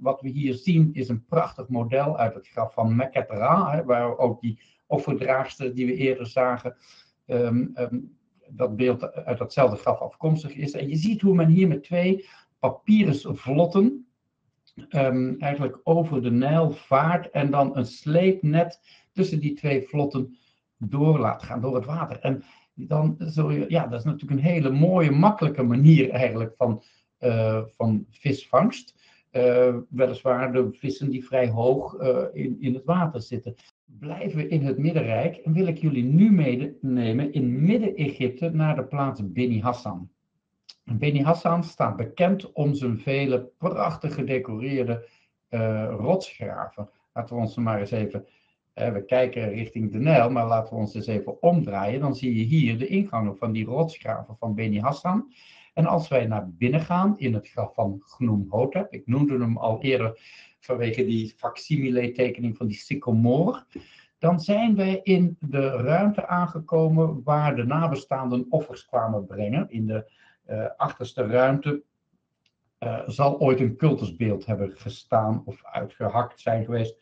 Wat we hier zien is een prachtig model uit het graf van Mekhetra, waar ook die offerdraagster die we eerder zagen, ehm, ehm, dat beeld uit datzelfde graf afkomstig is. En je ziet hoe men hier met twee papieren vlotten um, eigenlijk over de Nijl vaart en dan een sleepnet tussen die twee vlotten door laat gaan, door het water. En dan je, ja, dat is natuurlijk een hele mooie, makkelijke manier eigenlijk van, uh, van visvangst. Uh, weliswaar de vissen die vrij hoog uh, in, in het water zitten. Blijven we in het Middenrijk en wil ik jullie nu meenemen in Midden-Egypte naar de plaats Beni Hassan. Beni Hassan staat bekend om zijn vele prachtig gedecoreerde uh, rotsgraven. Laten we ons maar eens even, we kijken richting de Nijl, maar laten we ons eens even omdraaien. Dan zie je hier de ingangen van die rotsgraven van Beni Hassan. En als wij naar binnen gaan in het graf van Gnum Hotep, ik noemde hem al eerder vanwege die facsimile tekening van die sycomoor, dan zijn wij in de ruimte aangekomen waar de nabestaanden offers kwamen brengen in de uh, achterste ruimte uh, zal ooit een cultusbeeld hebben gestaan of uitgehakt zijn geweest